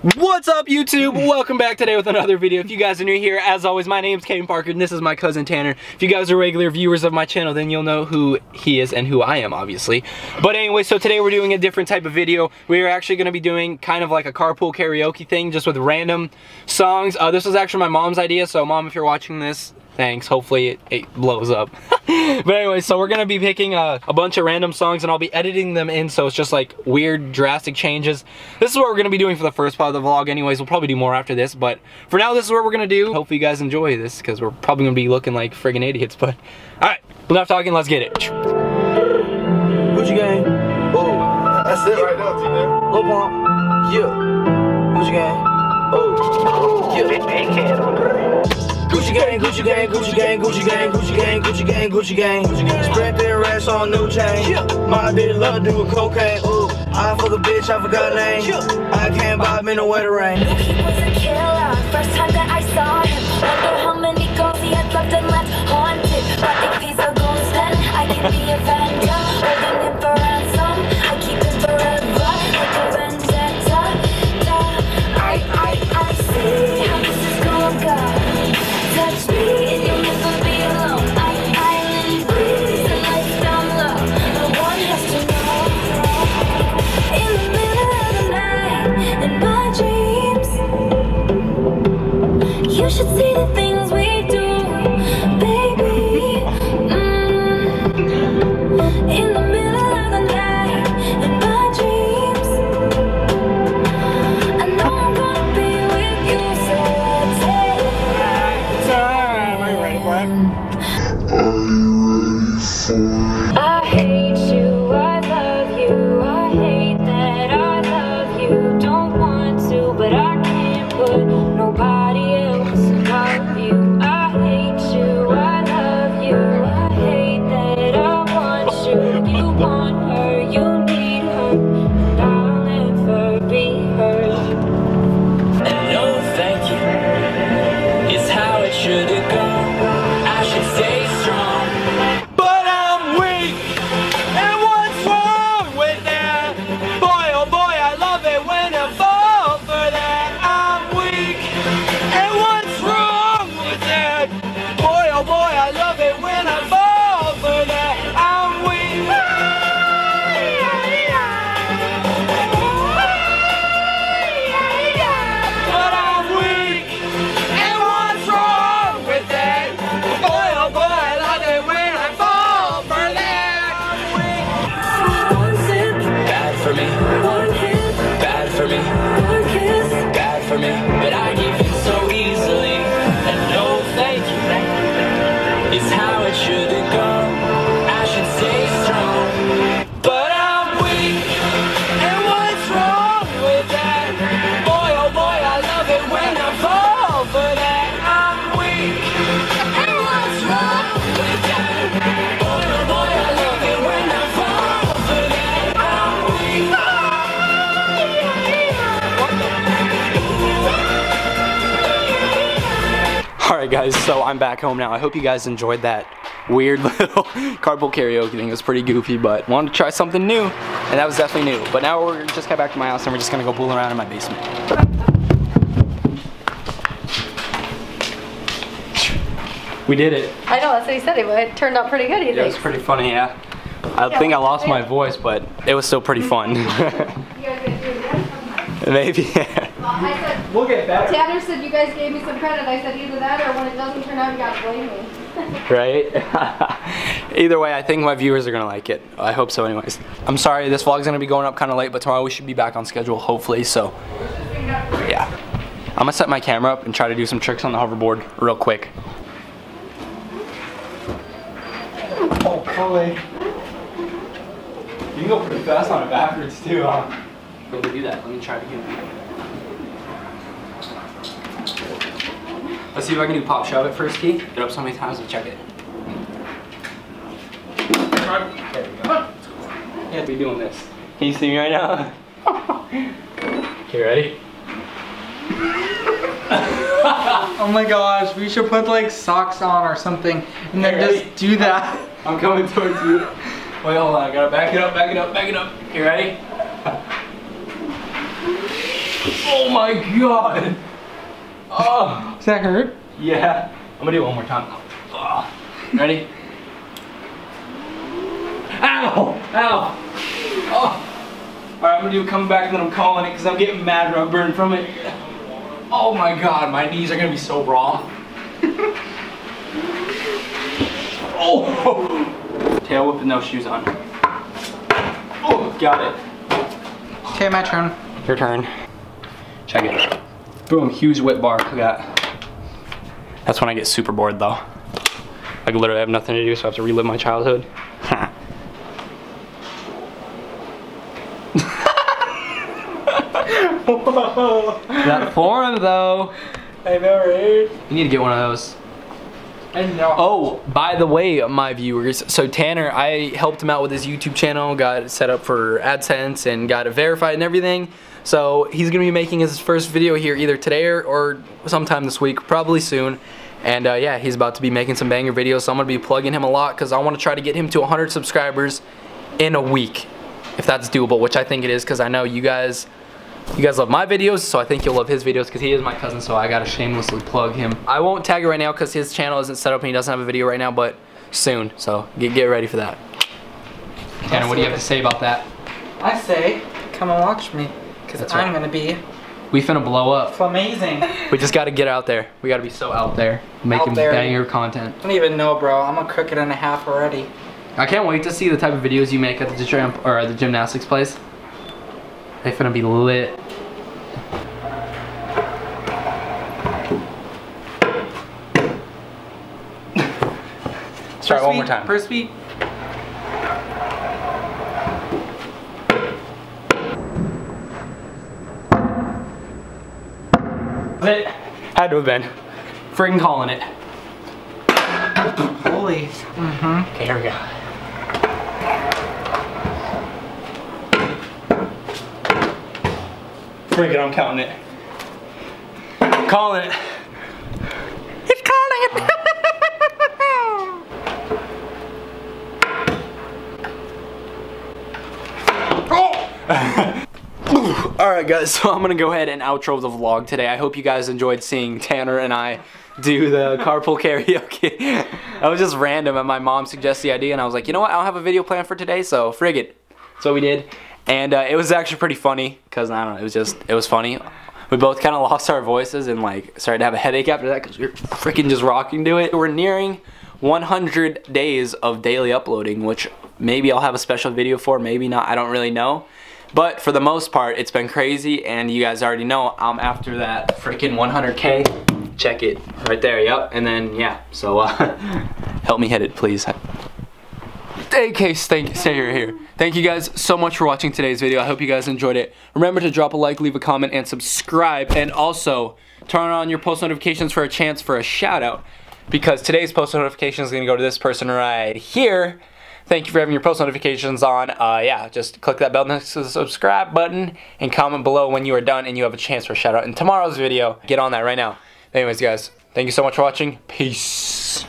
What's up YouTube? Welcome back today with another video. If you guys are new here, as always, my name's Caden Parker and this is my cousin Tanner. If you guys are regular viewers of my channel, then you'll know who he is and who I am, obviously. But anyway, so today we're doing a different type of video. We are actually gonna be doing kind of like a carpool karaoke thing, just with random songs. Uh, this was actually my mom's idea, so mom, if you're watching this, thanks. Hopefully it, it blows up. but anyway, so we're gonna be picking a, a, bunch of random songs and I'll be editing them in so it's just like weird drastic changes. This is what we're gonna be doing for the first part of the vlog anyways. We'll probably do more after this, but for now this is what we're gonna do. Hopefully you guys enjoy this because we're probably gonna be looking like friggin' idiots, but alright, enough talking, let's get it. Gucci gang. Oh, that's it right now, T-Man. Lil Pump. Yeah. Gucci gang. Oh, yeah. Gucci gang, Gucci gang, Gucci gang, Gucci gang, Gucci gang, Gucci gang, Gucci gang. Spread their racks on new chain. My bitch love doing cocaine. Ooh, I fuck a bitch, I forgot name. I can't buy me no wetter rain. He was a killer. First time that I saw him. Alright guys, so I'm back home now. I hope you guys enjoyed that weird little carpool karaoke thing. It was pretty goofy, but wanted to try something new, and that was definitely new. But now we're just got back to my house and we're just gonna go fool around in my basement. We did it. I know, that's what he said. It, it turned out pretty good, he It was pretty funny, yeah. I think I lost my voice, but it was still pretty mm-hmm. fun. You guys gonna do it again? Maybe. I said, we'll get better. Tanner said you guys gave me some credit. I said either that or when it doesn't turn out, you gotta blame me. right? Either way, I think my viewers are gonna like it. I hope so anyways. I'm sorry, this vlog's gonna be going up kinda late, but tomorrow we should be back on schedule, hopefully, so. Yeah. I'm gonna set my camera up and try to do some tricks on the hoverboard real quick. Oh, Chloe. You can go pretty fast on it backwards too, huh? Let me do that. Let me try it again. Let's see if I can do pop shove it first, Key. Get up so many times and check it. There we go. Yeah, be doing this. Can you see me right now? okay, ready? Oh my gosh, we should put like socks on or something and then Hey, just do that. I'm coming towards you. Wait, hold on. I gotta back it up, back it up, back it up. You ready? Oh my god. Oh. Does that hurt? Yeah. I'm gonna do it one more time. Ugh. Ready? Ow! Ow! Oh! Alright, I'm gonna do it coming back and then I'm calling it because I'm getting mad rug burn from it. Oh my god, my knees are gonna be so raw. oh! Tail whip with no shoes on. Oh, got it. Okay, my turn. Your turn. Check it. Boom, huge whip bar. Look at that. That's when I get super bored though. Like literally I have nothing to do, so I have to relive my childhood. that form though. I know, right? You need to get one of those. Oh, by the way, my viewers, so Tanner, I helped him out with his YouTube channel, got it set up for AdSense and got it verified and everything. So he's gonna be making his first video here either today or, or sometime this week, probably soon. And uh, yeah, he's about to be making some banger videos, so I'm gonna be plugging him a lot because I want to try to get him to 100 subscribers in a week, if that's doable, which I think it is because I know you guys you guys love my videos, so I think you'll love his videos because he is my cousin, so I gotta shamelessly plug him. I won't tag it right now because his channel isn't set up and he doesn't have a video right now, but soon, so get, get ready for that. Tanner, what do you have to say about that? I say, come and watch me. Because I'm gonna be We finna blow up. It's amazing. We just gotta get out there. We gotta be so out there, making there. banger content. I don't even know, bro. I'm a crooked and a half already. I can't wait to see the type of videos you make at the gym or at the gymnastics place. They finna be lit. Let's try it one more time. First beat. It had to have been. Friggin' calling it. Holy. Mm-hmm. Okay, here we go. Friggin', I'm counting it. Calling it. It's calling it. oh! Alright guys, so I'm gonna go ahead and outro the vlog today. I hope you guys enjoyed seeing Tanner and I do the carpool karaoke. that was just random and my mom suggested the idea and I was like, you know what, I don't have a video plan for today, so frig it. That's what we did. And uh, it was actually pretty funny, because I don't know, it was just, it was funny. We both kind of lost our voices and like started to have a headache after that because we were freaking just rocking to it. We're nearing 100 days of daily uploading, which maybe I'll have a special video for, maybe not, I don't really know. But for the most part, it's been crazy, and you guys already know I'm after that freaking 100k. Check it right there, yep. And then yeah, so uh, help me hit it, please. Case, thank stay here, here. Thank you guys so much for watching today's video. I hope you guys enjoyed it. Remember to drop a like, leave a comment, and subscribe, and also turn on your post notifications for a chance for a shout out. Because today's post notification is gonna go to this person right here. Thank you for having your post notifications on. Uh, yeah, just click that bell next to the subscribe button and comment below when you are done and you have a chance for a shout out in tomorrow's video. Get on that right now. Anyways, guys, thank you so much for watching. Peace.